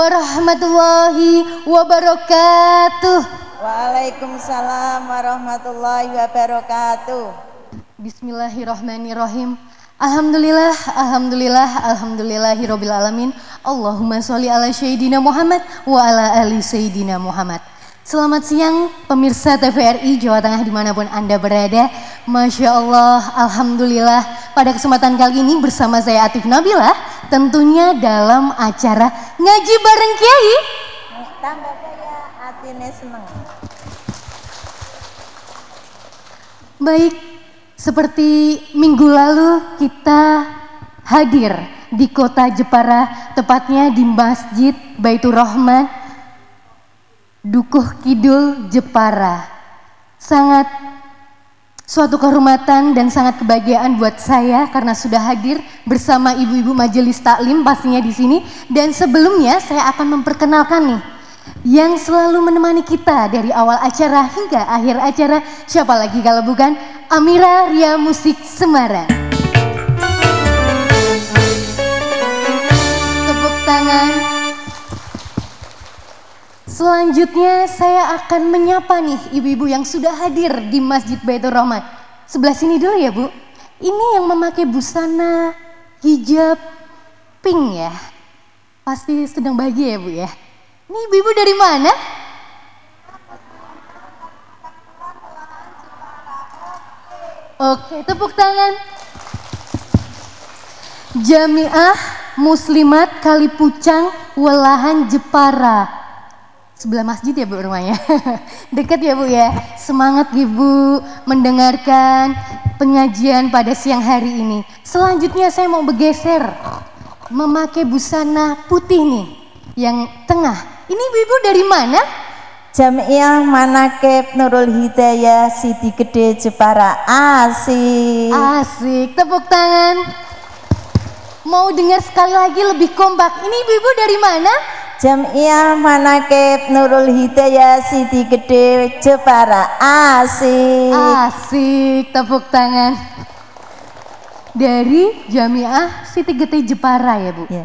warahmatullahi wabarakatuh. Waalaikumsalam warahmatullahi wabarakatuh. Bismillahirrahmanirrahim. Alhamdulillah, alhamdulillah, alhamdulillahirabbil alamin. Allahumma sholli ala sayyidina Muhammad wa ala ali sayyidina Muhammad. Selamat siang pemirsa TVRI Jawa Tengah di mana pun Anda berada. Masya Allah, Alhamdulillah pada kesempatan kali ini bersama saya Atif Nabila tentunya dalam acara Ngaji Bareng Kiai. Tambah atine seneng. Baik, seperti minggu lalu kita hadir di kota Jepara, tepatnya di Masjid Baitur Rahman Dukuh Kidul Jepara. Sangat suatu kehormatan dan sangat kebahagiaan buat saya karena sudah hadir bersama ibu-ibu majelis taklim pastinya di sini. Dan sebelumnya saya akan memperkenalkan nih yang selalu menemani kita dari awal acara hingga akhir acara. Siapa lagi kalau bukan Amira Ria Musik Semarang. Tepuk tangan Selanjutnya saya akan menyapa nih ibu-ibu yang sudah hadir di Masjid Baitur Rahmat. Sebelah sini dulu ya Bu. Ini yang memakai busana hijab pink ya. Pasti sedang bahagia ya Bu ya. Ini ibu-ibu dari mana? Oke, tepuk tangan. Jamiah Muslimat Kalipucang Welahan Jepara sebelah masjid ya Bu rumahnya. Dekat ya Bu ya. Semangat Ibu mendengarkan pengajian pada siang hari ini. Selanjutnya saya mau bergeser memakai busana putih nih yang tengah. Ini Ibu dari mana? Jamiah Manakib Nurul Hidayah Siti Gede Jepara Asik Asik Tepuk tangan Mau dengar sekali lagi lebih kompak Ini ibu-ibu dari mana? Jamiah Manakib Nurul Hidayah Siti Gede Jepara Asik Asik tepuk tangan Dari Jamiah Siti Gede Jepara ya Bu ya.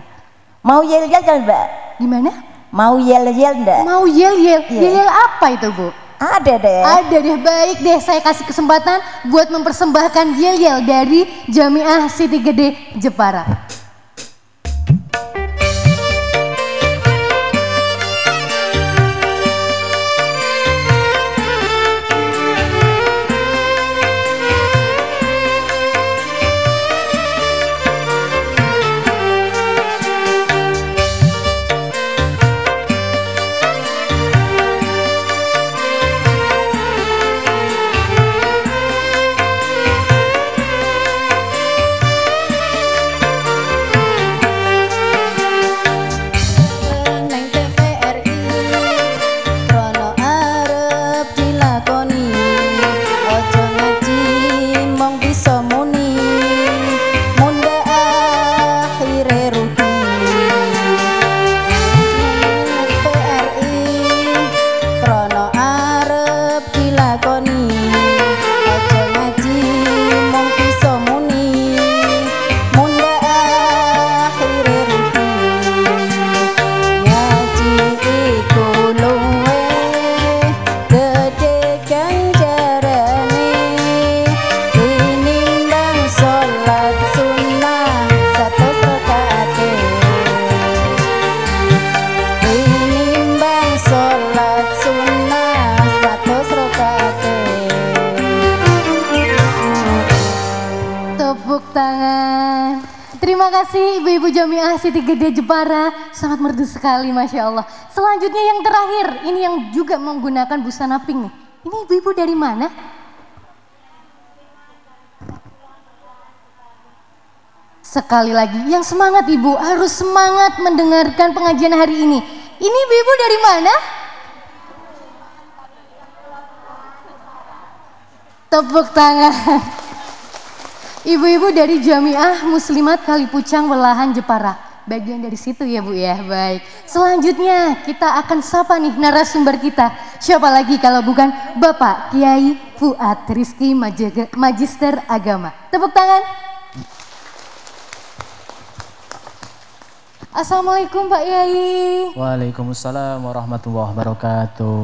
Mau yel-yel kan Mbak? Gimana? Mau yel-yel enggak? Mau yel-yel, ya. yel-yel apa itu Bu? Ada deh. Ada deh, baik deh saya kasih kesempatan buat mempersembahkan yel-yel dari Jamiah Siti Gede Jepara. Jamiah Siti Gede Jepara sangat merdu sekali Masya Allah. Selanjutnya yang terakhir, ini yang juga menggunakan busana pink nih. Ini ibu-ibu dari mana? Sekali lagi, yang semangat ibu, harus semangat mendengarkan pengajian hari ini. Ini ibu-ibu dari mana? Tepuk tangan. Ibu-ibu dari Jamiah Muslimat Kalipucang Welahan Jepara. bagian dari situ ya Bu ya. Baik. Selanjutnya kita akan sapa nih narasumber kita. Siapa lagi kalau bukan Bapak Kiai Fuad Majega- Magister Agama. Tepuk tangan. Assalamualaikum Pak Yai. Waalaikumsalam warahmatullahi wabarakatuh.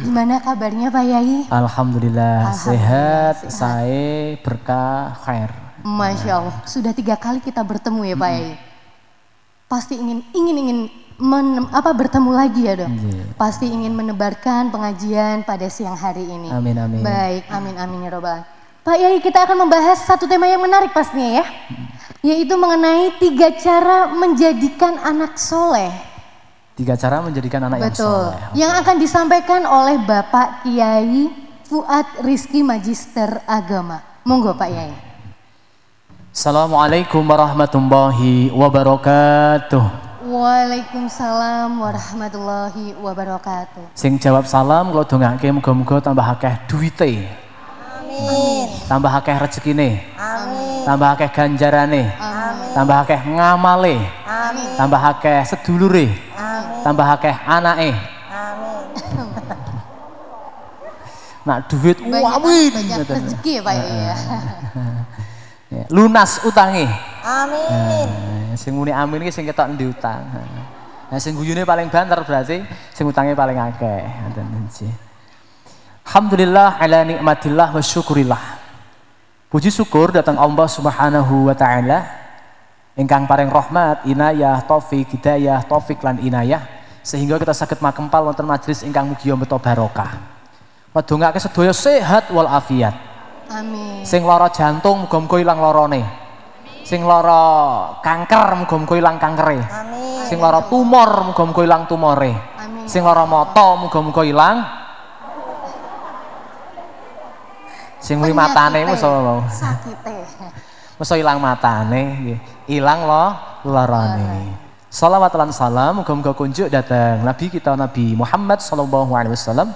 Gimana kabarnya Pak Yai? Alhamdulillah, Alhamdulillah, sehat, saya berkah, khair. Masya Allah, sudah tiga kali kita bertemu ya Pak Yai. Pasti ingin ingin ingin men- apa bertemu lagi ya dong. Iya. Pasti ingin menebarkan pengajian pada siang hari ini. Amin, amin. Baik, amin amin ya robbal. Pak Yai kita akan membahas satu tema yang menarik pastinya ya, yaitu mengenai tiga cara menjadikan anak soleh. Tiga cara menjadikan anak yang Betul. soleh. Yang akan disampaikan oleh Bapak Kiai Fuad Rizky Magister Agama. Monggo Pak Yai. Assalamualaikum warahmatullahi wabarakatuh. Waalaikumsalam warahmatullahi wabarakatuh. Sing jawab salam kalau dongake muga-muga tambah akeh duite, Amin. tambah akeh rezekine, Amin. tambah akeh ganjarane, Amin. tambah akeh ngamale, Amin. tambah akeh sedulure, Amin. tambah akeh anake. Amin. Nak duit Banyak, wamin. banyak rezeki ya Pak ya. Ya, Lunas utange. Amin. Nah, sing muni amin iki sing ketok ndi utang. Nah, sing guyune paling banter berarti sing utange paling akeh. Ngoten. Alhamdulillah ala nikmatillah wa syukurillah. Puji syukur datang Allah Subhanahu wa taala ingkang paring rahmat, inayah, taufik, hidayah, taufik lan inayah sehingga kita sakit makempal wonten majelis ingkang mugia beto barokah. Wedungake sedaya sehat wal afiat. Amin. Sing lara jantung muga-muga ilang larane. Sing lara kanker muga-muga ilang kankere. Amin. Sing lara tumor muga-muga ilang tumore. Amin. Sing lara mata muga-muga ilang. Sing muni matane mesti mau. Sakite. Ilang matane nggih. Ilang lo larane. Salawat lan salam muga-muga kunjuk datang Nabi kita Nabi Muhammad sallallahu alaihi wasallam.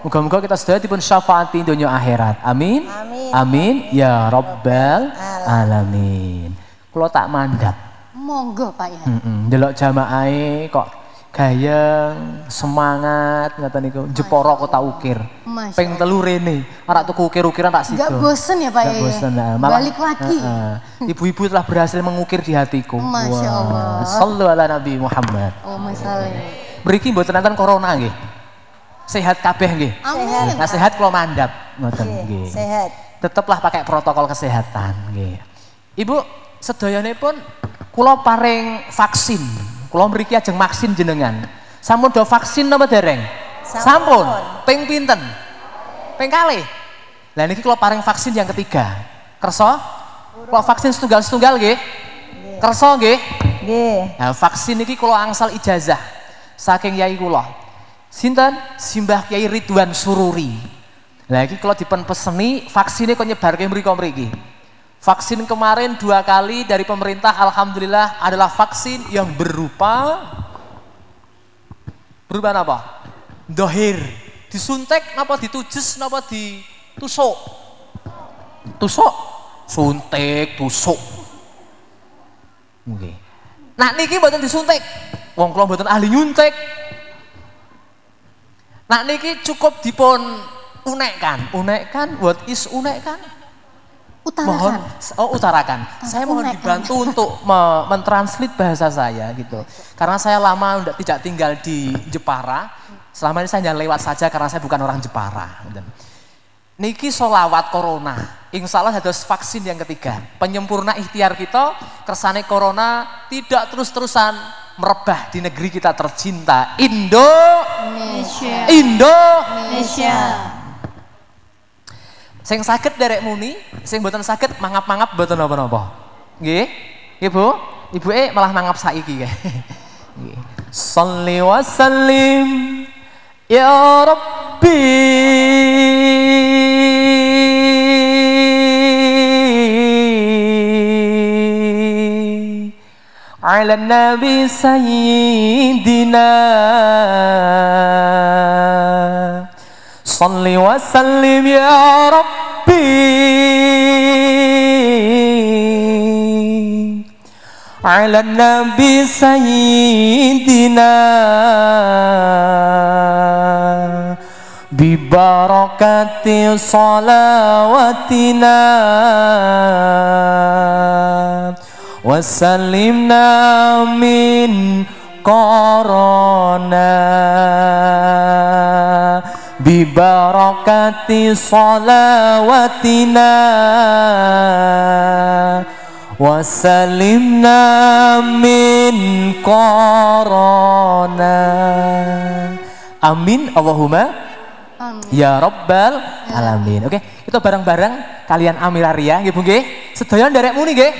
Muga-muga kita sedaya dipun syafaati dunia akhirat. Amin. Amin. Amin ya rabbal alamin. Kula tak mandap. Monggo Pak Yai. Heeh, delok jamaahe kok gayeng, semangat ngoten niku. Jepara kok tak ukir. Ping telu rene, ora tuku ukir-ukiran tak sido. Gak bosen ya Pak Nggak Yai? bosen, nah. Malah- Balik lagi. Ibu-ibu telah berhasil mengukir di hatiku. Masya Allah. Sallu ala Nabi Muhammad. Oh masalah. Mriki mboten enten corona nggih. Sehat kabeh nggih. Amin. Nah sehat kula mandap ngoten nggih. Sehat. Teteplah pakai protokol kesehatan nggih. Ibu sedayane pun kula paring vaksin. Kula mriki ajeng vaksin jenengan. Sampun do vaksin napa dereng? Sampun. Ping pinten? Ping kalih. Lah niki kula paring vaksin yang ketiga. Kersa? Kula vaksin setunggal-setunggal nggih. Kersa nggih. Nggih. Nah, vaksin niki kula angsal ijazah saking yai kula. Sinten? Simbah Kiai Ridwan Sururi. Lah iki kula dipun peseni vaksinnya kok nyebarke mriko mriki. Vaksin kemarin dua kali dari pemerintah alhamdulillah adalah vaksin yang berupa berupa apa? Dohir. Disuntek napa ditujes napa ditusuk? Tusuk. Suntik, tusuk. Nggih. Nah niki mboten disuntik. Wong kula mboten ahli nyuntik. Nah niki cukup dipun unekkan. Unekkan, what is unekkan? Mohon, Utarakan. oh utarakan. Saya mohon unekkan. dibantu untuk me- mentranslate bahasa saya gitu. Karena saya lama tidak tinggal di Jepara. Selama ini saya jalan lewat saja karena saya bukan orang Jepara. Ngoten. Niki solawat corona. Insya Allah ada vaksin yang ketiga. Penyempurna ikhtiar kita, kersane corona tidak terus-terusan merebah di negeri kita tercinta. Indo, Indonesia. Indo. Indonesia. Sing sakit derek muni, sing mboten sakit mangap-mangap mboten napa-napa. Nggih? Nggih, Bu? Ibu e malah mangap saiki. Shalli wa sallim ya Rabbi ala nabi sayyidina صل وسلم يا ربي. على النبي سيدنا. ببركة صلواتنا. وسلمنا من قرنا ببركة صلواتنا وسلمنا من قرنا Amin Allahumma Amin. Ya Rabbal Alamin. Oke, kita bareng-bareng kalian Amiraria nggih Bu nggih. Sedaya nderek muni nggih.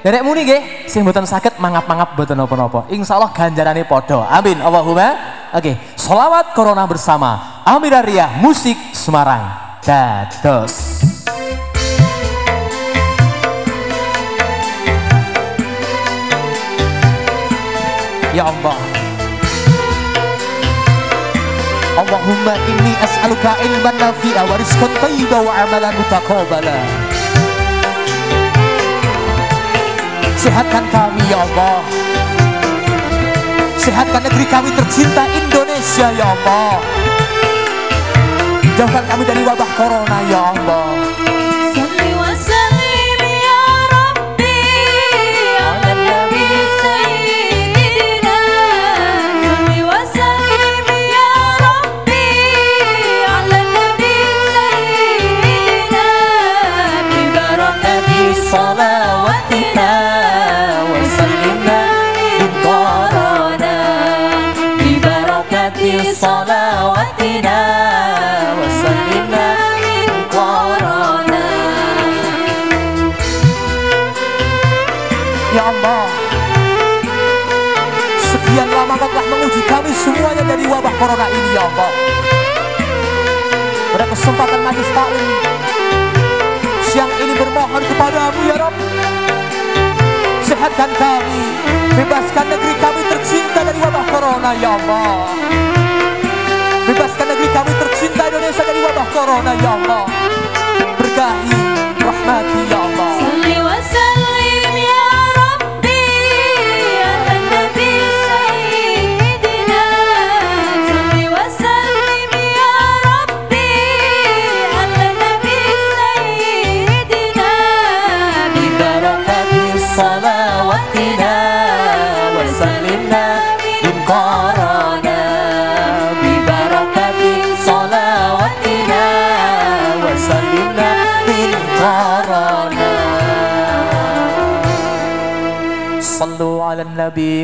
Nderek muni nggih. Sing mboten saged mangap-mangap mboten napa-napa. Insyaallah ganjarane padha. Amin Allahumma. Oke, selawat corona bersama Amiraria Musik Semarang. Dados. Ya Allah. Allahumma inni as'aluka ilman nafi'a wa rizqan thayyiba wa amalan mutaqabbala. Sehatkan kami ya Allah. Sehatkan negeri kami tercinta Indonesia ya Allah. Jauhkan kami dari wabah corona ya Allah. Corona ini ya Allah. Pada kesempatan majlis taklim Siang ini bermohon kepadamu ya Rabb Sehatkan kami. Bebaskan negeri kami tercinta dari wabah corona ya Allah. Bebaskan negeri kami tercinta Indonesia dari wabah corona ya Allah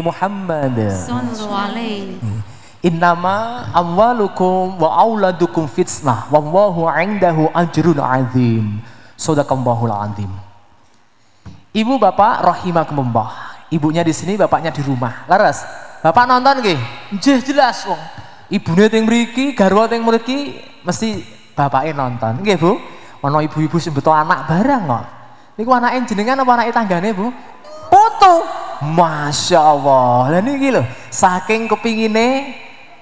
Muhammad Innama amwalukum wa awladukum fitnah wallahu indahu ajrun azim. Sadaqallahul azim. Ibu bapak rahimah kemembah Ibunya di sini, bapaknya di rumah. Laras, bapak nonton ke? jih jelas wong. Ibune yang meriki garwa yang meriki mesti bapaknya nonton. gak Bu? mana ibu-ibu sih anak barang kok. ini anake jenengan apa anake tanggane, Bu? Foto. Masya Allah. Lah niki lho, saking kepingine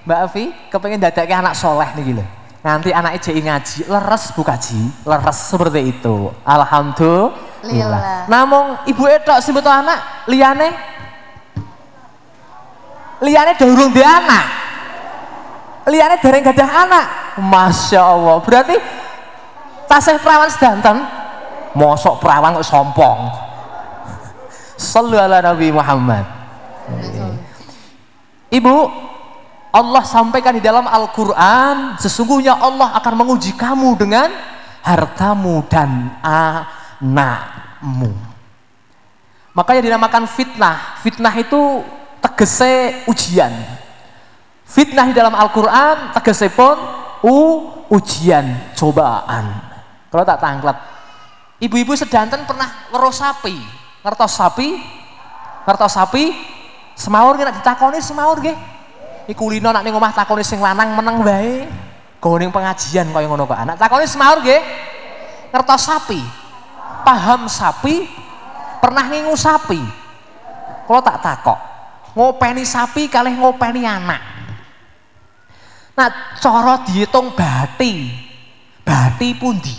Mbak Afi kepingin dadake anak soleh nih lho. Nanti anaknya jadi ngaji, leres bu kaji, leres seperti itu. Alhamdulillah. Lillah. Namun ibu etok sing betul anak, liane, liane durung di anak, liane dereng gadah anak. Masya Allah. Berarti tasih perawan sedanten, mosok perawan kok sompong. Sallu ala Nabi Muhammad. Ibu, Allah sampaikan di dalam Al-Quran, sesungguhnya Allah akan menguji kamu dengan hartamu dan anakmu. Makanya dinamakan fitnah. Fitnah itu tegese ujian. Fitnah di dalam Al-Quran tegese pun u, ujian, cobaan. Kalau tak tangklet. Ibu-ibu sedanten pernah ngeros sapi. Ngertos sapi? Ngertos sapi? Semaur nek ditakoni semaur nggih. Iku kulino nak ning omah takoni sing lanang meneng wae. Go ning pengajian kaya ngono kok. Anak takoni semaur nggih. Ngertos sapi. Paham sapi? Pernah ngingu sapi? Kalau tak takok. Ngopeni sapi kalih ngopeni anak. Nah, cara dihitung bati. Bati pundi?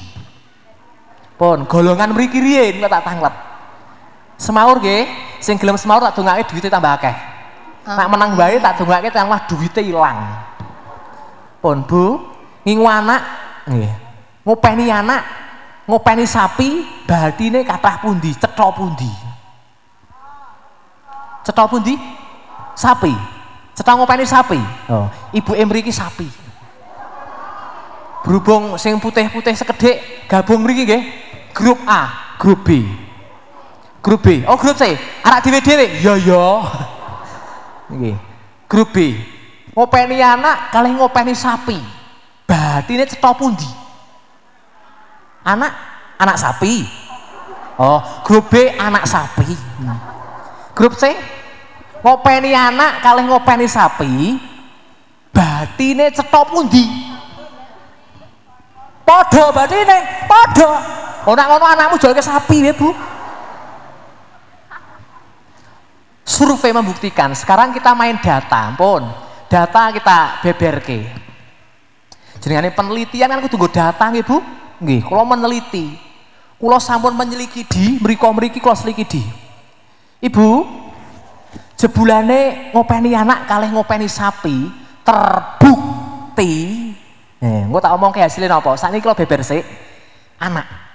Pun golongan mriki kok tak tanglet. Semaur nggih, sing gelem semaur tak dongake duite tambah akeh. Nak menang bae tak dongake tambah duite ilang. Pun Bu, ngingu anak nggih. Ngopeni anak, ngopeni sapi, bathine kathah pundi, cetha pundi? Cetha pundi? Sapi. Cetha ngopeni sapi. Oh, ibu mriki sapi. Berhubung sing putih-putih sekedhik gabung mriki nggih. Grup A, grup B. Grup B. Oh, grup C. Anak dhewe-dhewe. Ya ya. Nggih. Grup B. Ngopeni anak kalih ngopeni sapi. Batine cetha pundi? Anak anak sapi. Oh, grup B anak sapi. Hmm. Grup C ngopeni anak kalih ngopeni sapi. Batine cetha pundi? Padha batine, padha. Ora ngono anakmu jual ke sapi ya, Bu. Survei membuktikan sekarang kita main data pun data kita beberke. Jenengane penelitian kan kudu nggo data nggih Bu. Kula meneliti. Kula sampun menyelidiki mriko mriki kula selidiki Ibu jebulane ngopeni anak kalih ngopeni sapi terbukti. Eh engko tak omong ke hasilnya apa saat ini kalau beber sih anak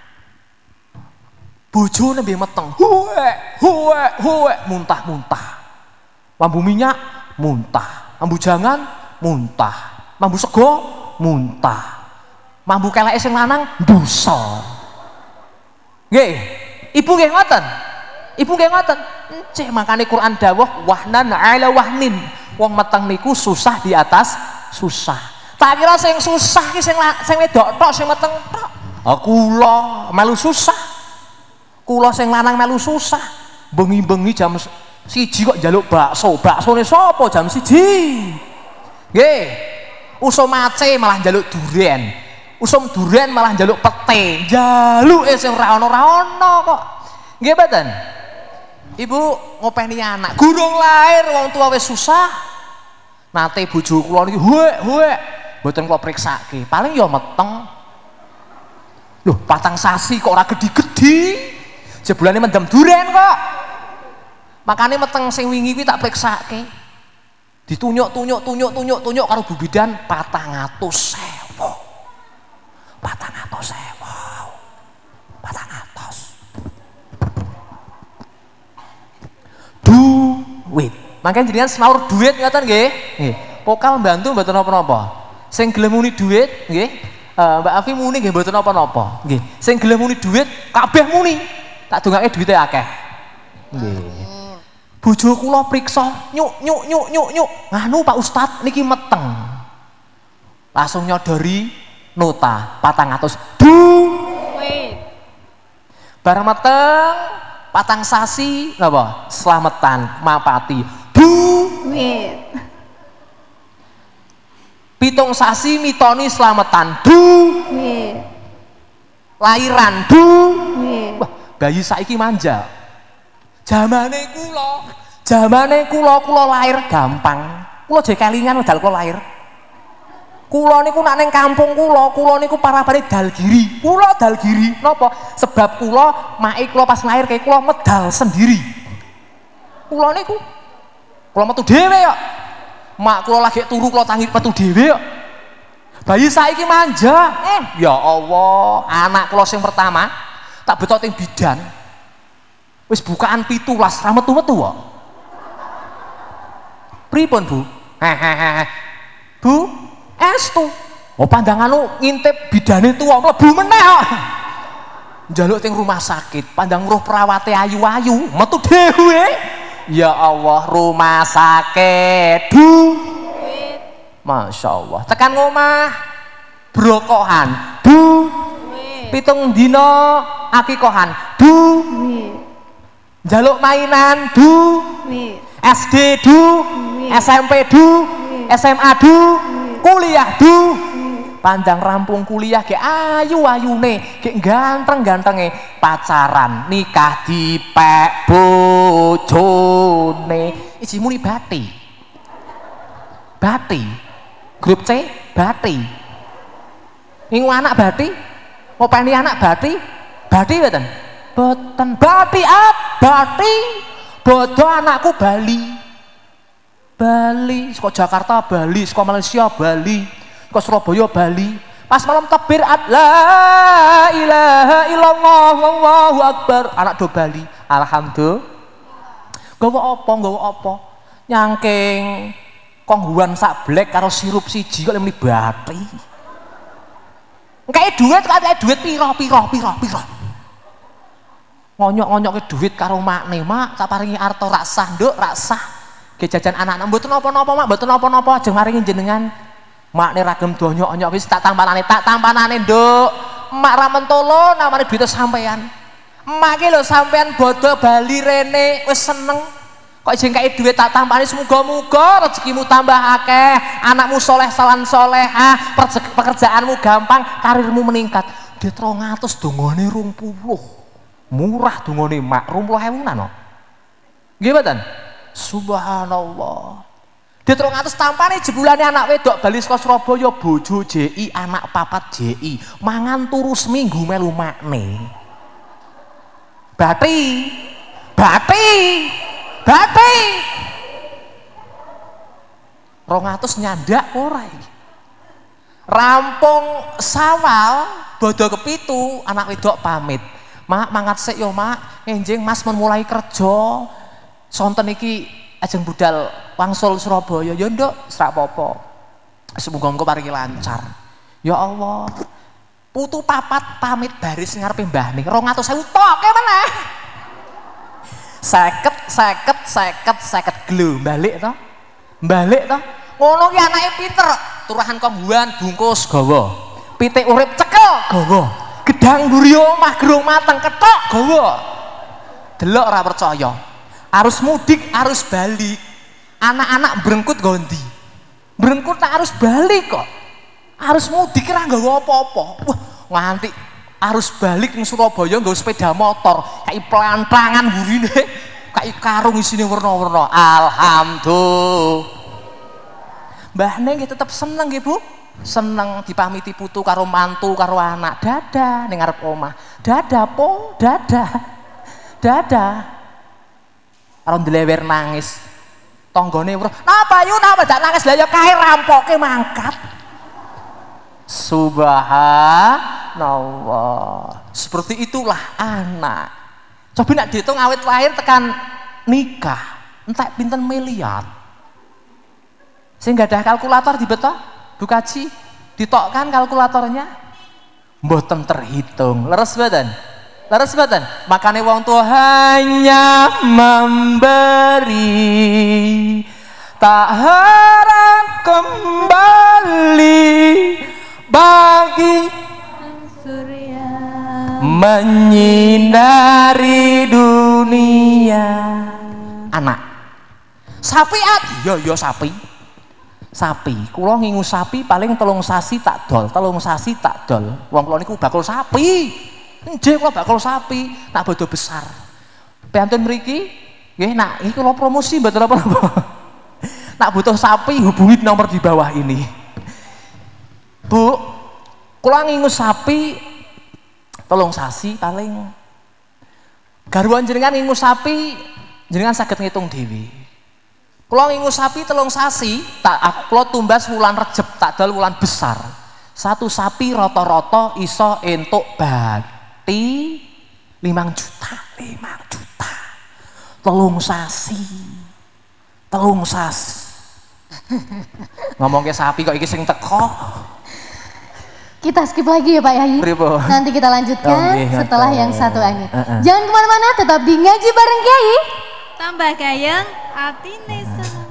bojo nembe meteng. Huwe huwe huwe. Muntah muntah mambu minyak muntah. Mambu jangan muntah. Mambu sego muntah. Mambu kelek sing lanang dosa nggih. Ibu nggih ngoten? Ibu nggih ngoten? Cek makane Quran dawuh wahnan ala wahnin. Wong meteng niku susah di atas susah. Tak kira sing susah ki sing sing wedok tok sing meteng tok. Aku lo melu susah Kula sing lanang melu susah. Bengi-bengi jam siji kok njaluk bakso. Baksone sapa jam siji? Nggih. Usum mace malah njaluk duren. Usum duren malah njaluk pete. Njaluke sing ora ana ora kok. Nggih mboten? Ibu ngopeni anak. Gurung lahir wong tua wis susah. Nate bojo kula niki huwek huwek. Mboten kula priksake. Paling ya meteng. Loh, patang sasi kok ora gede-gede. Jebulane mendem duren kok. Makane meteng sing wingi kuwi tak priksake. Ditunyuk tunyuk tunyuk tunyuk tunyuk karo Bu Bidan 400.000. 400.000. 400. Duit. Makanya jenengan semaur duit ngoten nggih. Nggih. Pokal mbantu mboten napa-napa. Sing gelem muni duit nggih. eh, Mbak Afi muni nggih mboten napa-napa. Nggih. Sing gelem muni duit kabeh muni. Tak dongake duite akeh. Nggih. Bojo kula priksa, nyuk nyuk nyuk nyuk nyuk. Nganu Pak Ustad niki meteng. Langsung nyodori nota 400 Wait. Bareng meteng patang sasi napa? Slametan mapati. Du Wait. pitung sasi mitoni slametan. Du Wait. lahiran. Du Wait. Bayi saiki manja. Zamane kula, zamane kula kula lahir gampang. Kula jek kelingan wedal kula lahir. Kula niku nak ning kampung kula, kula niku parabane dalgiri. Kula dalgiri. Napa? Sebab kula mak kula pas lahir kayak kula medal sendiri. Kula niku kula metu dhewe kok. Mak kula lagi turu kula tangi metu dhewe kok. Bayi saiki manja. Hmm, ya Allah, anak kula sing pertama tak betot ing bidan. Wis bukaan pitulas ra metu-metu kok. Pripun, Bu? Hehehe. Bu, estu. Oh pandanganmu ngintip bidane tuwa mlebu meneh kok. Njaluk ting rumah sakit, pandang roh perawate ayu-ayu, metu dhewe. Ya Allah, rumah sakit. Bu. Masya Allah. Tekan ngomah, brokohan. Bu. Pitung dino akikohan. Bu. Jaluk mainan. Wait. SD du, SMP du, SMA du, kuliah du. Pandang rampung kuliah ke ayu ayune, ke ganteng gantenge pacaran, nikah dipek bojone. Isi muni bati. Bati. Grup C bati. Minggu anak bati, ngopeni anak bati, bati mboten? boten. Bati at bati. Bodo anakku Bali. Bali. Saka Jakarta Bali. Saka Malaysia Bali. Saka Surabaya Bali. Pas malam takbir la ilaha illallah wallahu akbar. Anak do Bali. Alhamdulillah. Gawa apa gawa apa? Nyangking kongguan sak black karo sirup siji kok muni kayak duit kayak duit piro piro piro piro? Ngonyok ngonyok ke duit karo mak nih mak tak paringi arto raksah nduk raksah ke jajan anak-anak mboten napa-napa mak mboten napa-napa aja maringi jenengan. Mak nih ragam donyok onyok wis tak tampanane tak tampanane nduk. Mak ra mentolo namane duit sampean mak ki sampean bodo Bali rene wis seneng kok jeng kayak duit tak tampani semoga-moga rezekimu tambah akeh anakmu soleh salan soleh ah pekerjaanmu gampang karirmu meningkat. Dia terongatus dongone rung puluh. Murah dongone mak rung puluh ewunan gimana subhanallah. Dia terongatus tampani jebulannya anak wedok bali saka Surabaya bojo JI anak papat JI mangan turu seminggu melu makne. Bati bati Bati. Rongatus nyandak ora Rampung sawal bodo kepitu anak wedok pamit. Mak mangat sik yo mak, enjing Mas mulai kerja. Sonten iki ajeng budal wangsul Surabaya. Ya nduk, serak popo. Semoga-moga paringi lancar. Ya Allah. Putu papat pamit baris ngarepe mbah ning 200.000 tok meneh seket seket seket seket. Gelu balik toh. Balik toh. Ngono ki anake pinter. Turahan kombuan bungkus. Gawa pitik urip cekel. Gawa gedang mburi omah gerung mateng ketok. Gawa delok ora percaya. Arus mudik arus balik. Anak-anak berengkut gondi berengkut tak harus balik kok. Arus mudik ora nggawa apa-apa. Wah nganti harus balik ke Surabaya nggak sepeda motor. Kayak pelantangan burine kayak karung isine warna-warna. Alhamdulillah. Mbah neng tetap seneng nggih Bu. Seneng dipamiti putu karo mantu karo anak. Dada ning ngarep omah. Dada po. Dada. Dada. Karo ndlewer nangis. Tonggone weruh napa yu napa dak nangis. Lah ya kae rampoke mangkat. Subhanallah. Seperti itulah anak. Coba nak dihitung awet lahir tekan nikah, entah pinten miliar. Sehingga ada kalkulator di beto, bukaji, ditokkan kalkulatornya, mboten terhitung. Leres badan, leres badan. Makanya wong tua hanya memberi, tak harap kembali bagi surya menyinari dunia. Anak. Sapi at. Yo yo sapi. Sapi. Kulo ngingu sapi paling telung sasi tak dol telung sasi tak dol. Wong kulo niku bakul sapi. Nggih kulo bakul sapi. Nak bodo besar. Piantun mriki nggih nak iki kulo promosi mboten apa-apa. Nak butuh sapi hubungi nomor di bawah ini. Bu, kula ngingu sapi tolong sasi paling. Garwan jenengan sapi jenengan sakit ngitung dewi ngingu sapi telung sasi tak aku tumbas wulan rejeb tak dal wulan besar. Satu sapi roto-roto iso entuk bati limang juta limang juta. Telung sasi telung sasi ngomong ke sapi kok iki sing teko Kita skip lagi ya Pak Yayi. Nanti kita lanjutkan Oh, nggih, setelah ngoten. yang satu ini. Heeh. Jangan ke mana-mana, tetap di ngaji bareng Kiai. tambah gayeng atine seneng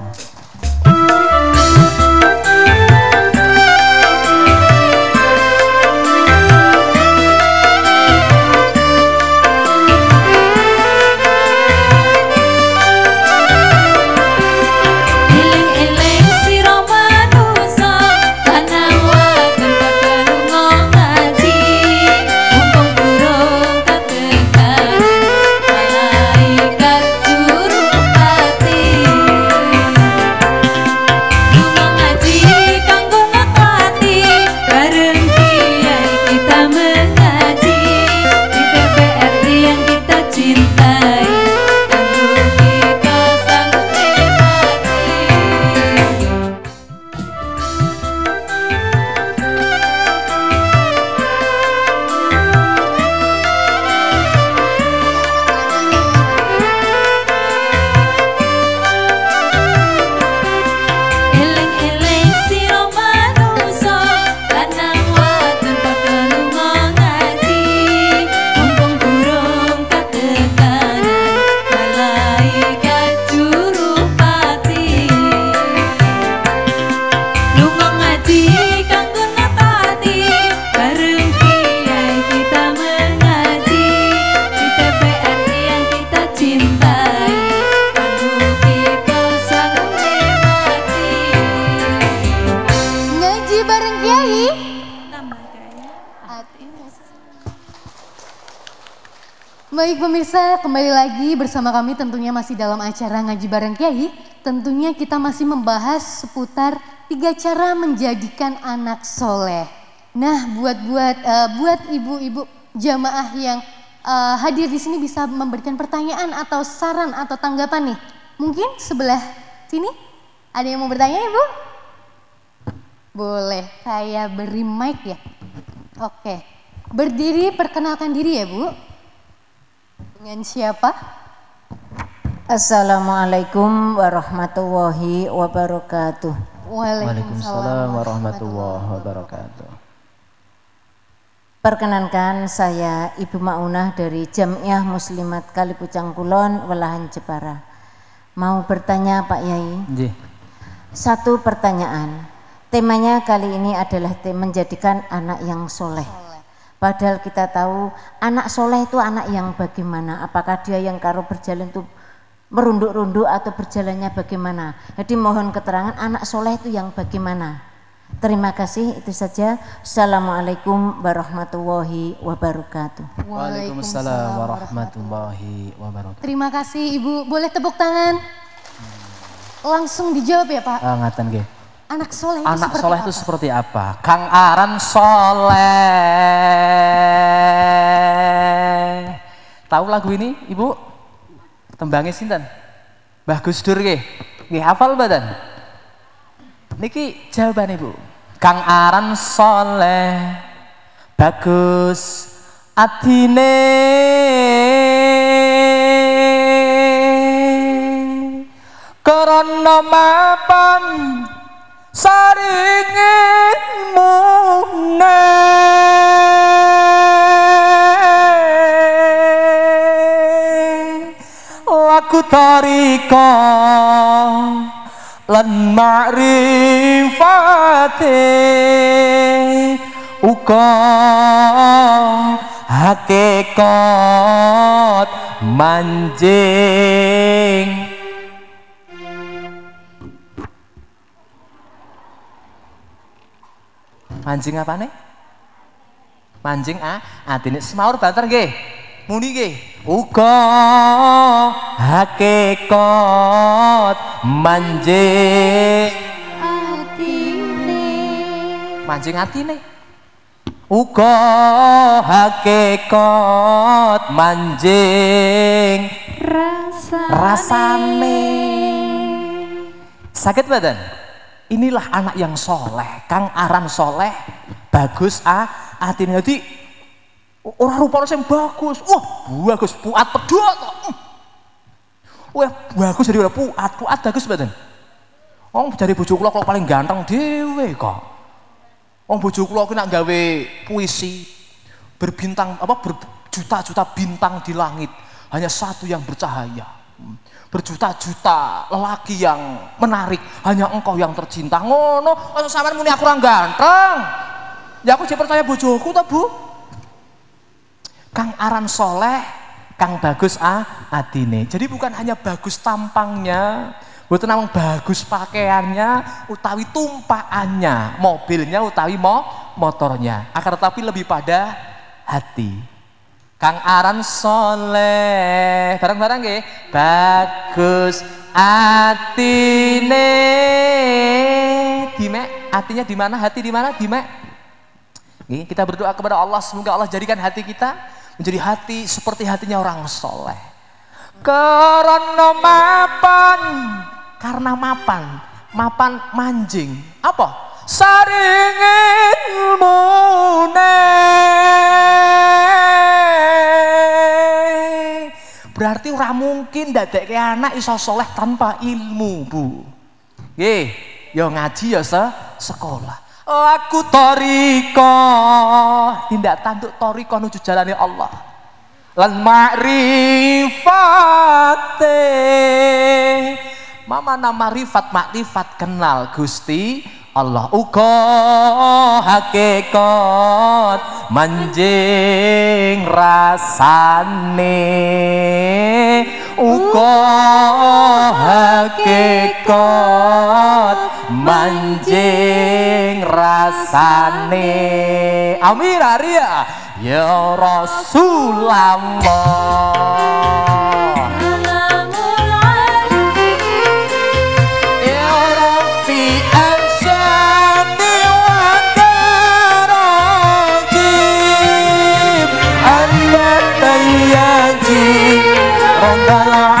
bersama kami tentunya masih dalam acara Ngaji Bareng Kiai. Tentunya kita masih membahas seputar tiga cara menjadikan anak soleh. Nah, buat buat eh, buat ibu-ibu jamaah yang eh, hadir di sini bisa memberikan pertanyaan atau saran atau tanggapan nih. Mungkin sebelah sini ada yang mau bertanya ibu? Boleh, saya beri mic ya. Oke, berdiri perkenalkan diri ya Bu. Dengan siapa? Assalamualaikum warahmatullahi wabarakatuh. Waalaikumsalam warahmatullahi wabarakatuh. Perkenankan saya Ibu Maunah dari Jamiah Muslimat Kalipucang Kulon, Welahan Jepara. Mau bertanya Pak Yai? Nggih. Satu pertanyaan. Temanya kali ini adalah menjadikan anak yang soleh. Padahal kita tahu anak soleh itu anak yang bagaimana? Apakah dia yang karo berjalan itu merunduk-runduk atau berjalannya bagaimana? Jadi mohon keterangan anak soleh itu yang bagaimana? Terima kasih itu saja. Assalamualaikum warahmatullahi wabarakatuh. Waalaikumsalam warahmatullahi wabarakatuh. Terima kasih Ibu. Boleh tepuk tangan? Langsung dijawab ya Pak. Ah. Anak soleh itu Anak seperti soleh apa? itu seperti apa? Kang Aran soleh. Tahu lagu ini, Ibu? Tembangnya sinten? Mbah Gus Dur nggih. Hafal badan? Niki jawaban Ibu. Kang Aran soleh. Bagus atine. Karena mapan saringin mune lagu tarika lan ma'rifate uga hakikat manjing Mancing apa nih? Mancing ah, atine semaur banter nggih. Muni nggih. Uga hakikat manjing atine mancing atine. Uga hakikat manjing rasa rasane. Sakit badan? Inilah anak yang soleh, Kang Aran soleh, bagus ah, atine jadi orang rupa yang bagus, wah bagus, puat pedot, Hmm. wah bagus jadi udah puat, puat bagus badan. Oh dari bojo kula kok paling ganteng dhewe kok. Bojo kula ki nak gawe puisi berbintang apa berjuta-juta bintang di langit, hanya satu yang bercahaya. Hmm. Berjuta-juta lelaki yang menarik, hanya engkau yang tercinta. Ngono, masa sampean muni aku kurang ganteng. Ya aku sih percaya bojoku ta, Bu. Kang Aran soleh, Kang bagus ah adine. Jadi bukan hanya bagus tampangnya, bukan namung bagus pakaiannya, utawi tumpaannya, mobilnya utawi mo motornya. Akan tetapi lebih pada hati. Kang Aran soleh, bareng-bareng nggih. Bagus atine. Dimek, hatinya di mana? Hati di mana? Dimek. Kita berdoa kepada Allah semoga Allah jadikan hati kita menjadi hati seperti hatinya orang soleh. Karena mapan, karena mapan, mapan manjing. Apa? Saring ilmune. Berarti ora mungkin dadekke anak iso soleh tanpa ilmu, Bu. Nggih, ya ngaji ya se sekolah. Laku toriko, tindak tanduk toriko nuju jalani Allah. Lan makrifate, mama nama rifat makrifat kenal Gusti Allah uga hakikat manjing rasane. Uga hakikat manjing rasane. Amin Arya. Ya Rasulullah Rabbal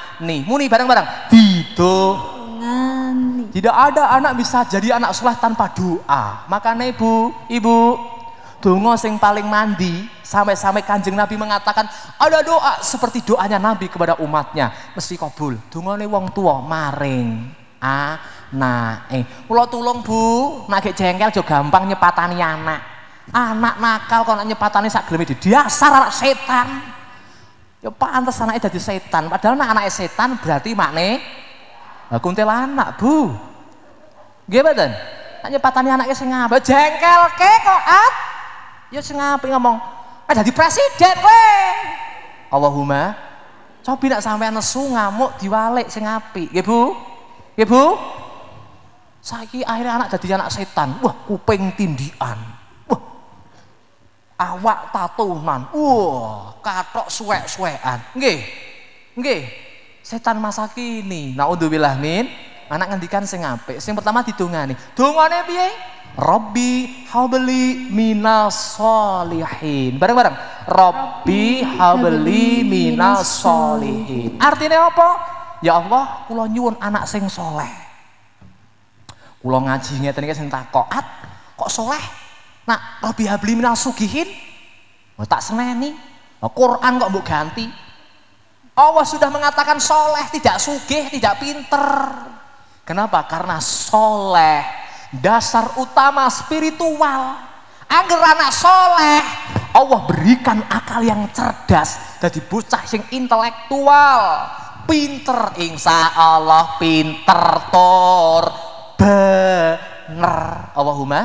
didongani. Muni bareng-bareng. Didongani. Ngani Tidak ada anak bisa jadi anak soleh tanpa doa. Makanya ibu, ibu, dongo sing paling mandi sampai-sampai kanjeng Nabi mengatakan ada doa seperti doanya Nabi kepada umatnya mesti kabul. Dongone wong tua maring anake. Kula tulung Bu, nek gek jengkel jo gampang nyepatani anak. Anak nakal kok nek nyepatani sak geleme di dasar anak setan. Ya pantes anaknya jadi setan. Padahal nek anaknya setan berarti makne Lah kuntilanak, Bu. Nggih mboten? Nek nyepatani anake sing ngapa jengkelke kok at. Ya sing ngomong, "Ah dadi presiden kowe." Allahumma cobi nek sampean nesu ngamuk diwalik sing apik. Nggih, Bu? Nggih, Bu? Saiki akhirnya anak dadi anak setan. Wah, kuping tindian. Awak tatunan. Wah, katok suwek-suwekan. Nggih. Nggih. Setan masa kini. Naudzubillah min. Anak ngendikan sing apik. Sing pertama didongani. Dongane piye? Robbi habli minas solihin. Bareng-bareng. Robbi habli minas solihin. Artinya apa? Ya Allah, kula nyuwun anak sing soleh. Kula ngaji ngeten iki sing takoat, kok soleh? Nak Robbi habli minas sugihin? Oh, tak seneni. Oh, Quran kok mbok ganti. Allah sudah mengatakan soleh, tidak sugih, tidak pinter. Kenapa? Karena soleh, dasar utama spiritual. Agar anak soleh, Allah berikan akal yang cerdas. Jadi bocah sing intelektual, pinter, insya Allah pinter tor, bener. Allahumma.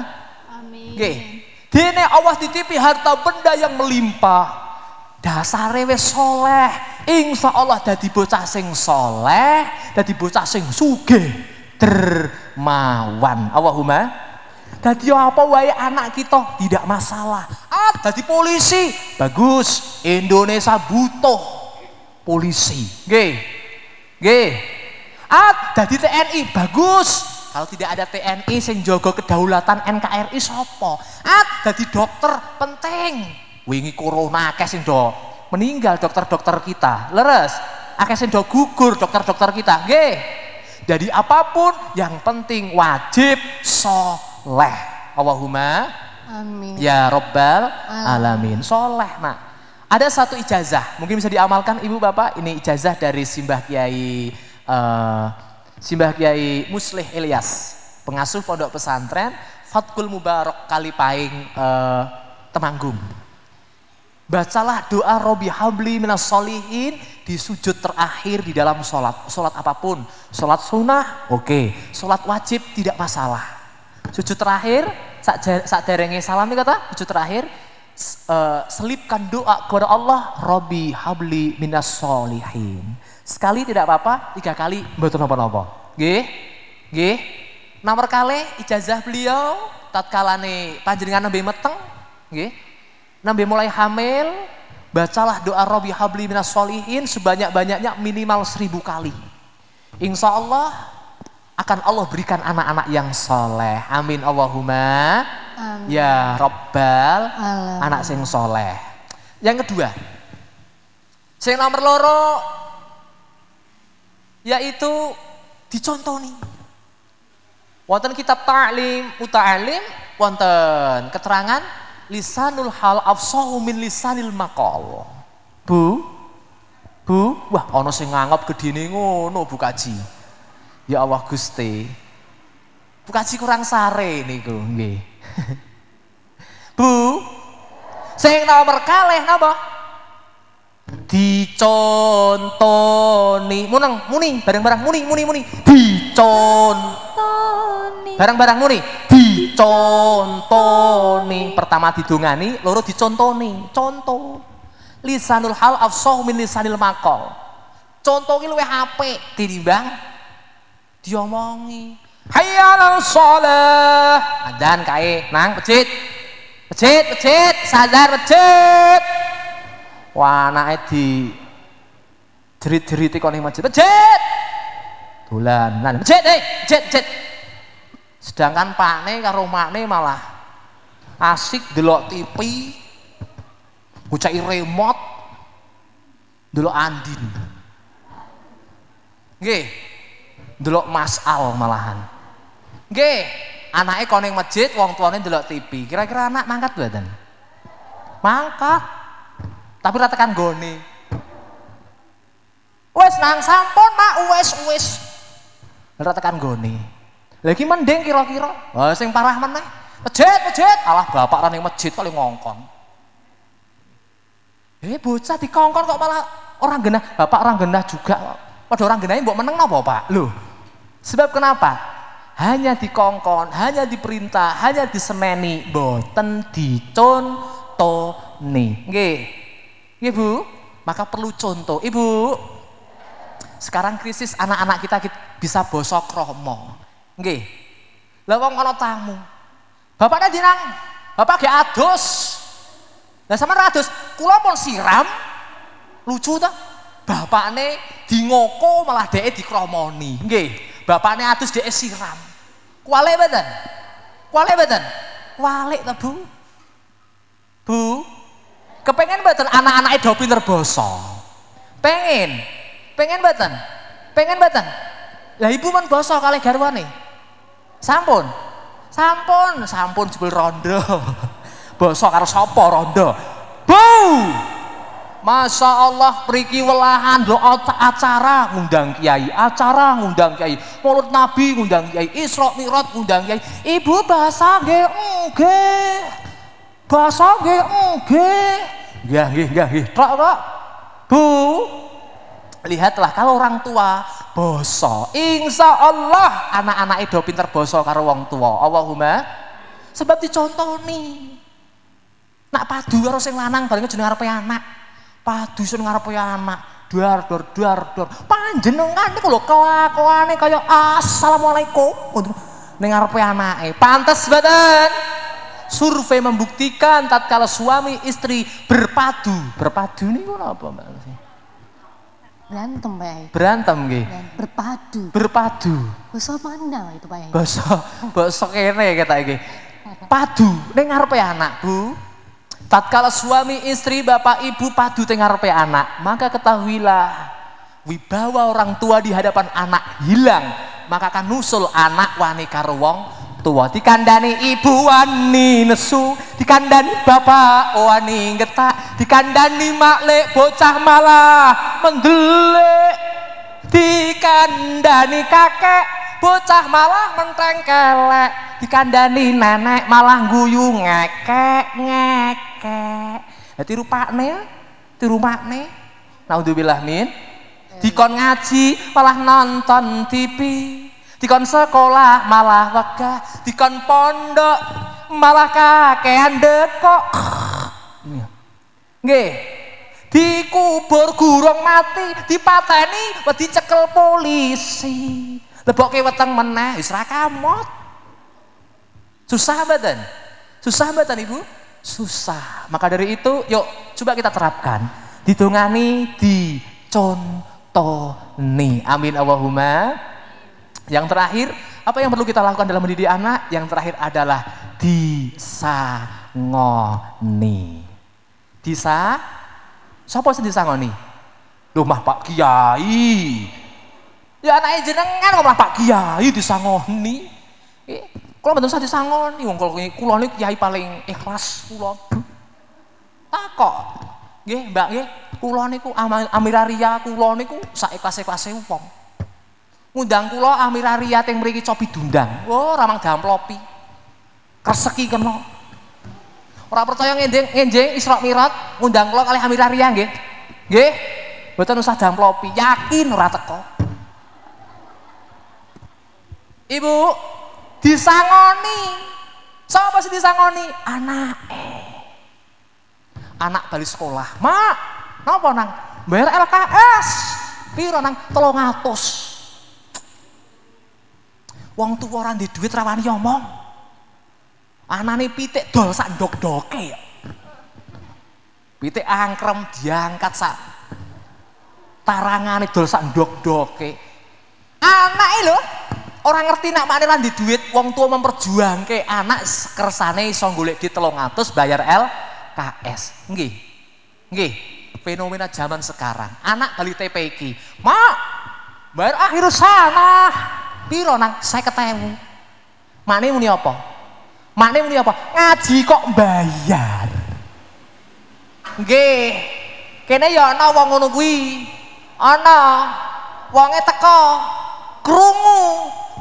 Amin Nggih. Dene Allah titipi harta benda yang melimpah. Dasare wis soleh. Insya Allah dadi bocah sing soleh, dadi bocah sing sugih, dermawan. Allahumma. Dadi apa wae anak kita tidak masalah. Ah, dadi polisi. Bagus. Indonesia butuh polisi. Nggih. Nggih. Ah, dadi TNI. Bagus. Kalau tidak ada TNI sing jaga kedaulatan NKRI sopo? Ah, dadi dokter penting. Wingi corona akeh sing do meninggal dokter-dokter kita. Leres. Akeh sing do gugur dokter-dokter kita. Nggih. Jadi apa pun yang penting wajib soleh. Allahumma Amin. ya robbal alamin. Soleh nak. Ada satu ijazah, mungkin bisa diamalkan ibu bapak. Ini ijazah dari Simbah Kiai eh, Simbah Kiai Muslih Ilyas, pengasuh pondok pesantren Fatkul Mubarak Kalipaing eh, Temanggung. Bacalah doa Robi Habli minas solihin di sujud terakhir di dalam sholat. Sholat apa pun. Sholat sunnah, oke. Sholat wajib tidak masalah. Sujud terakhir, saat derenge salam kata, sujud terakhir. eh, selipkan doa kepada Allah, Robi habli minas solihin. Sekali tidak apa-apa, tiga kali betul apa-apa. Nggih? Nggih? Nomor kali ijazah beliau tatkalane panjenengan nembe meteng, nggih. Nembe mulai hamil, bacalah doa Robi habli minas solihin sebanyak-banyaknya minimal seribu kali. Insya Allah akan Allah berikan anak-anak yang soleh. Amin Allahumma. Amin. Ya Robbal anak sing soleh. Yang kedua, sing nomor loro yaitu dicontoni. Wonten kitab ta'lim, uta'alim, wonten keterangan lisanul hal afsahu min lisanil maqal. Bu, Bu, wah ono sing nganggep gedine ngono Bu Kaji. Ya Allah Gusti. Bu Kaji kurang sare niku nggih. Bu, sing nomor kalih napa? Dicontoni. Muneng, muni, bareng-bareng muni, muni, muni. Dicon. Tony. Bareng-bareng muni. Dicontoni. Pertama didongani, loro dicontoni. Contoh. Lisanul hal afsah min lisanil maqal. Contoh ki luwih apik tinimbang diomongi. Hayya shalah. Adzan kae nang masjid. Masjid, masjid, sadar masjid. Wah, anake di jerit-jeriti ning masjid. Masjid. Dolanan. Masjid, eh, masjid, masjid. Sedangkan pakne karo makne malah asik delok TV, ngucai remote, delok Andin. Nggih. Delok Mas Al malahan. Nggih, anake koning masjid, wong tuane delok TV. Kira-kira anak mangkat mboten? Mangkat. Tapi ora tekan gone. Wes nang sampun, Mak, wes wes. Ora tekan gone. Lagi mending kira-kira. Wah, sing parah meneh. Masjid, masjid. Alah bapak ra ning masjid kali ngongkon. Eh bocah dikongkon kok malah orang genah. Bapak orang genah juga. Pada orang genahnya mbok meneng napa, Pak? Loh. Sebab kenapa? Hanya dikongkon, hanya diperintah, hanya disemeni, boten dicontoni. Nggih. Nggih, Bu. Maka perlu contoh. Ibu, sekarang krisis anak-anak kita kit- bisa bosok kromo. Nggih. Lah wong ana tamu. Bapaknya dirang. Bapak ge adus. Lah sama adus, kula pun siram. Lucu ta? Bapakne dingoko malah dheke dikromoni. Nggih. Bapakne adus dheke siram. Kuale mboten? Kuale mboten? Kualik ta, Bu? Bu, kepengen mboten anak-anake do pinter basa? Pengen. Pengen mboten? Pengen mboten? Lah ibu men basa kalih garwane. Sampun. Sampun, sampun jebul rondo. Basa karo sapa rondo? Bu! Masya Allah periki welahan do acara ngundang kiai, acara ngundang kiai, mulut nabi ngundang kiai, isra mi'raj ngundang kiai. Ibu bahasa nggih nggih. Bahasa nggih nggih. Nggih nggih nggih nggih. Tok kok. Bu, lihatlah kalau orang tua boso, insya Allah anak-anak itu pinter boso karo wong tua. Allahumma sebab dicontoni. Nak padu karo sing lanang bareng jeneng arepe anak. Padu sing ngarepe anak. Duar dor duar dor. Panjenengan niku lho kelakuane kaya assalamualaikum ning ngarepe anake. Pantes mboten? Survei membuktikan tatkala suami istri berpadu. Berpadu niku apa Mbak? Berantem Pak. Berantem nggih. Dan berpadu. Berpadu. Bahasa mana itu Pak? Basa basa kene kata iki. Padu ning ngarepe anak, Bu. Tatkala suami istri bapak ibu padu teng ngarepe anak, maka ketahuilah wibawa orang tua di hadapan anak hilang, maka akan nusul anak wani karo wong tua. Dikandani ibu wani nesu, dikandani bapak wani getak, dikandani maklek bocah malah mendelik. Dikandani kakek bocah malah menteng kelek dikandani nenek malah guyu ngekek ngekek jadi rupane tiru makne naudzubillah min dikon ngaji malah nonton TV dikon sekolah malah wegah dikon pondok malah kakean dekok Nggih. Dikubur gurung mati, dipateni, wedi cekel polisi. Lebokke weteng meneh, wis kamot. Susah mboten? Susah mboten Ibu? Susah. Maka dari itu, yuk coba kita terapkan. Ditungani, dicontoni. Amin Allahumma. Yang terakhir, apa yang perlu kita lakukan dalam mendidik anak? Yang terakhir adalah disangoni. Disa, siapa sih disangoni? Rumah Pak Kiai. Ya anaknya jenengan kok malah Pak Kiai disangoni. Eh, kalau betul saya disangoni, wong kalau kula niku kiai paling ikhlas kula. Takok. Nggih, Mbak nggih, kula niku Amiraria niku sak ikhlas-ikhlase wong. Ngundang kula Amiraria teng mriki cobi dundang. Oh, ramang gamplopi. Kreseki kena. Ora percaya ngending ngenjing Isra Mi'raj ngundang kula kalih Amiraria nggih. Nggih. Mboten usah jamplopi, yakin ora teko. Ibu, disangoni. Siapa sih disangoni? Anak Anak bali sekolah. Mak, napa nang? Bayar LKS. Piro nang? 300. Wong tuwa ora ndek duit rawani omong. Anane pitik dol sak ndok-doke ya. Pitik angkrem diangkat sak tarangane dol sak ndok-doke. Anake lho orang ngerti nak makne lan di duit wong tua memperjuangke anak kersane iso golek di 300 bayar LKS. Nggih. Nggih. Fenomena zaman sekarang. Anak bali TPQ. Mak, bayar akhir sana. Piro nang 50.000. Makne muni apa? Makne muni apa? Ngaji kok bayar. Nggih. Kene ya ana wong ngono kuwi. Ana wonge teko krungu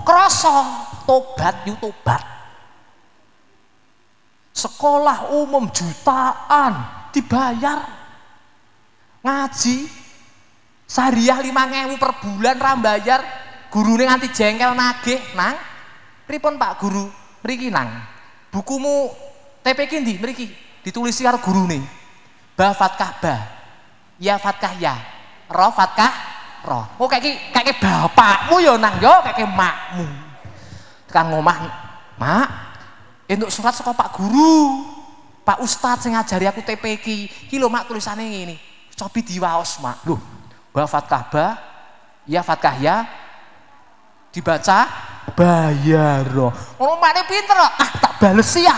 krasa tobat yu tobat sekolah umum jutaan dibayar ngaji sariah lima ngewu per bulan rambayar gurune nganti jengkel nagih nang pripun pak guru? Mriki nang? Bukumu TPK ndi? Mriki? Ditulis karo gurune. Ba fatkah ba. Ya fatkah ya. Ro fatkah ro oh kayak kayak bapakmu yo nang yo. Kayak makmu. Tekan ngomah. Mak untuk surat saka pak guru. Pak ustadz yang ngajari aku TPK iki. Lho mak tulisannya ini cobi diwaos mak. Loh ba fatkah ba ya fatkah ya dibaca bayar oh mak ini pinter loh. ah tak bales ya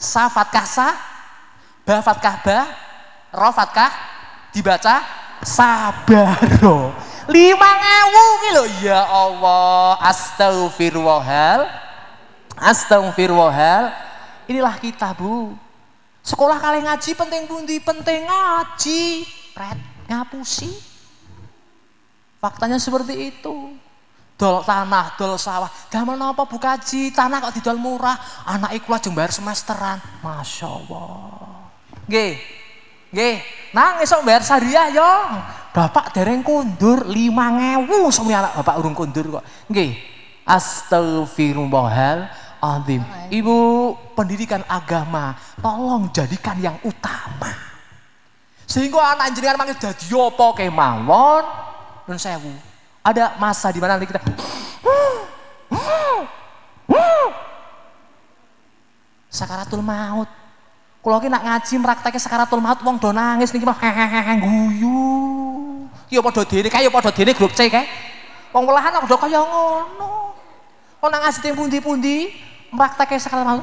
sa fatkah sa ba fatkah ba ro fatkah dibaca sabaro lima ngewu ki lho. Ya Allah astagfirullahal astagfirullahal inilah kita bu. Sekolah kalian ngaji penting pundi? Penting ngaji. Red ngapusi. Faktanya seperti itu dol tanah, dol sawah. Damel napa bu kaji, tanah kok didol murah, anak iku lajeng bayar semesteran. Masya Allah. Nggih. Nggih. Nang esok bayar sariah yo. Bapak dereng kundur 5000 semua anak bapak urung kundur kok. Nggih. Astagfirullahal azim. Ibu pendidikan agama, tolong jadikan yang utama. Sehingga anak jenengan mangke dadi apa kemawon nun sewu. Ada masa di mana nanti kita sakaratul maut. Kalau kita ngaji meraktekke sakaratul maut wong do nangis niki mah hehehe guyu. Ya padha dene kae ya padha dene grup C kae. Wong welahan kok do kaya ngono. Kok nak ngaji pundi-pundi meraktekke sakaratul maut.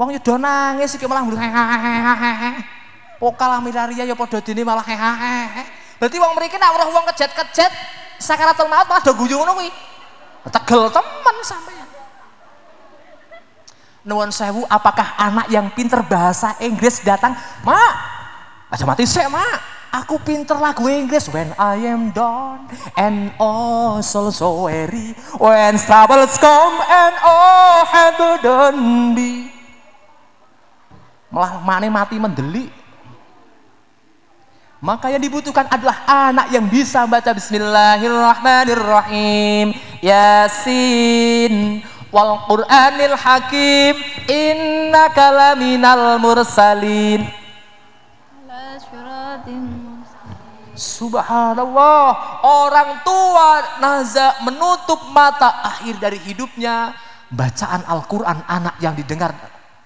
Wong yo do nangis iki malah hehehe. Pokal amiraria ya padha dene malah hehehe. Berarti wong mriki nak weruh wong kejet-kejet sakaratul maut malah do guyu ngono. Tegel temen sampean. Nuwun sewu, apakah anak yang pinter bahasa Inggris datang, Mak, aja mati sih, Mak. Aku pinter lagu Inggris when I am done and all so so weary when troubles come and all had done be. Malah mane mati mendelik. Maka yang dibutuhkan adalah anak yang bisa baca Bismillahirrahmanirrahim. Yasin wal Qur'anil Hakim inna kalaminal mursalin. Subhanallah, orang tua Naza menutup mata akhir dari hidupnya bacaan Al-Qur'an anak yang didengar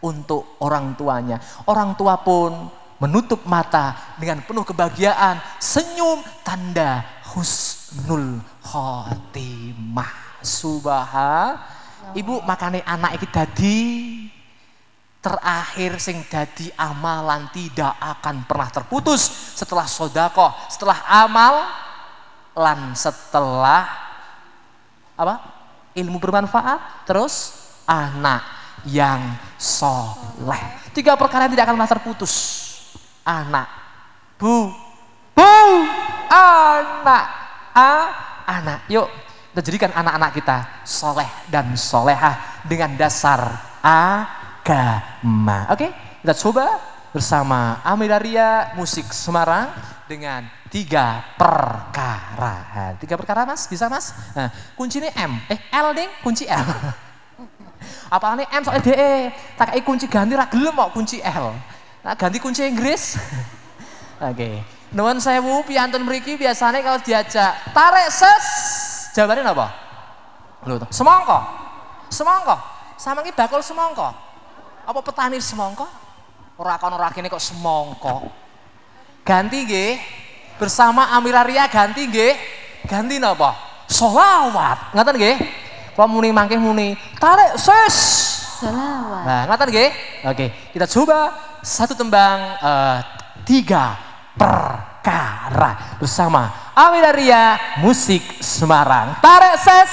untuk orang tuanya. Orang tua pun menutup mata dengan penuh kebahagiaan, senyum tanda husnul khotimah. Subhan. Ibu makane anak iki dadi terakhir sing dadi amalan tidak akan pernah terputus setelah sodakoh, setelah amal, lan setelah apa? Ilmu bermanfaat, terus anak yang soleh. Tiga perkara yang tidak akan pernah terputus. Anak, bu, bu, anak, a, anak. Yuk, kita jadikan anak-anak kita soleh dan solehah dengan dasar agama. Oke, kita coba bersama Amilaria Musik Semarang dengan tiga perkara. Tiga perkara mas, bisa mas? Nah, kuncinya M, eh L deh, kunci L. Apalagi M soalnya DE, tak kunci ganti ragilem mau kunci L. Nah, ganti kunci Inggris. Oke. Nuwun sewu piantun mriki biasanya kalau diajak tarik ses jawabannya apa? Lho, semangka. Semangka. Sama ki bakul semangka. Apa petani semangka? Ora kono ora kene kok semangka. Ganti nggih. Bersama Amiraria ganti nggih. Ganti napa? Solawat. Ngaten nggih? Kalau muni mangke muni tarik ses. Salawat Nah, ngaten nggih? Oke, kita coba satu tembang eh, tiga perkara bersama Amilaria Musik Semarang. Tarik ses.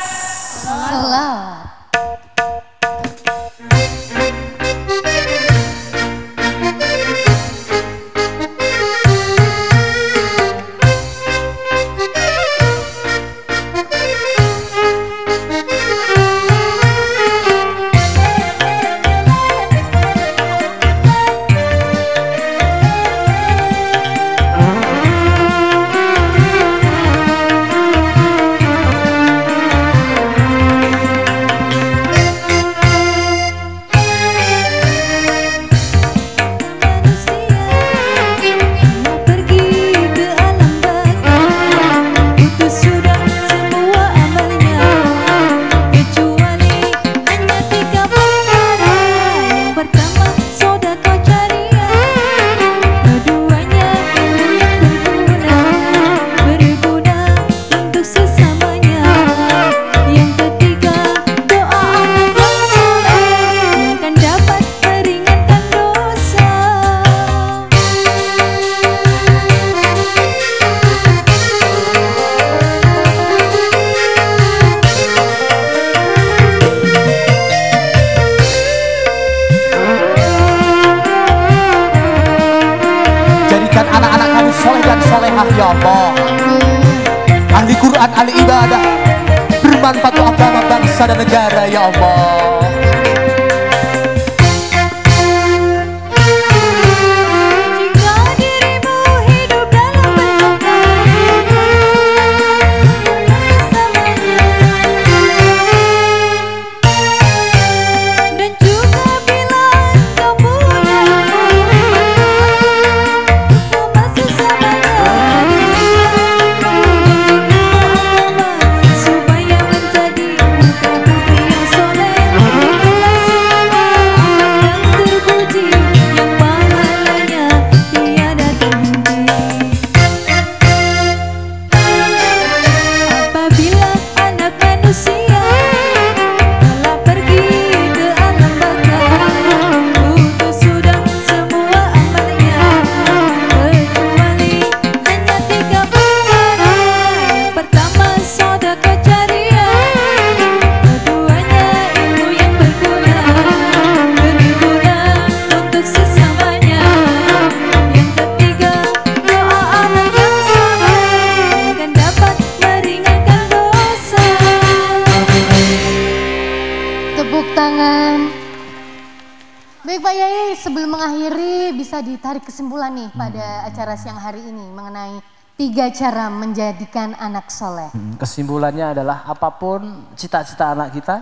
Cara menjadikan anak soleh. Hmm, Kesimpulannya adalah apa pun cita-cita anak kita,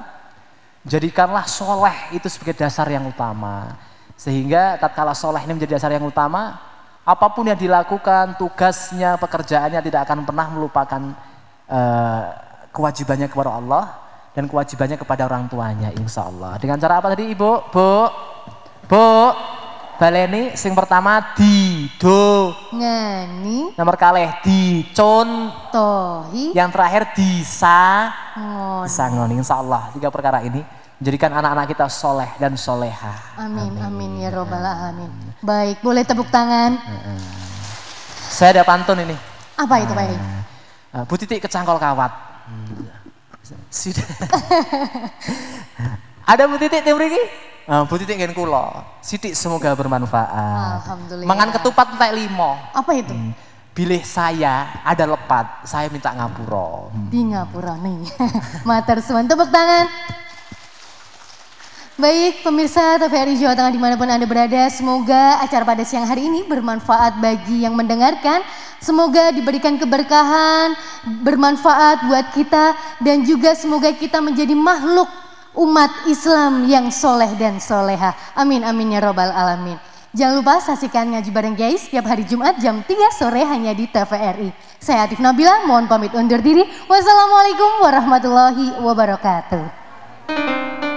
Jadikanlah soleh itu sebagai dasar yang utama. Sehingga tatkala soleh ini menjadi dasar yang utama, apa pun yang dilakukan, tugasnya, pekerjaannya tidak akan pernah melupakan eh, kewajibannya kepada Allah dan kewajibannya kepada orang tuanya insya Allah. Dengan cara apa tadi ibu? Bu? Bu? Baleni sing pertama di do Ngani nomor kalih di con tohi. Yang terakhir disa. Ngon. sangon insya Allah tiga perkara ini menjadikan anak-anak kita soleh dan soleha. Amin amin. ya robbal alamin. Baik, boleh tepuk tangan. saya ada pantun ini. Apa itu Pak Eri? Eh, Bu Titik kecangkol kawat. Sudah. ada Bu Titik tim mriki? Eh, Bu Titik ngen kula. Sidik semoga bermanfaat. Alhamdulillah. Mangan ketupat entek limo. Apa itu? Bilih saya ada lepat, saya minta ngapura. Hmm. Di Ngapura nih. Mater suan tepuk tangan. Baik pemirsa TVRI Jawa Tengah di mana pun Anda berada, semoga acara pada siang hari ini bermanfaat bagi yang mendengarkan. Semoga diberikan keberkahan, bermanfaat buat kita dan juga semoga kita menjadi makhluk umat Islam yang soleh dan soleha. Amin amin ya robbal alamin. Jangan lupa saksikan ngaji bareng Kiai setiap hari Jumat jam 3 sore hanya di TVRI. Saya Atif Nabila, mohon pamit undur diri. Wassalamualaikum warahmatullahi wabarakatuh.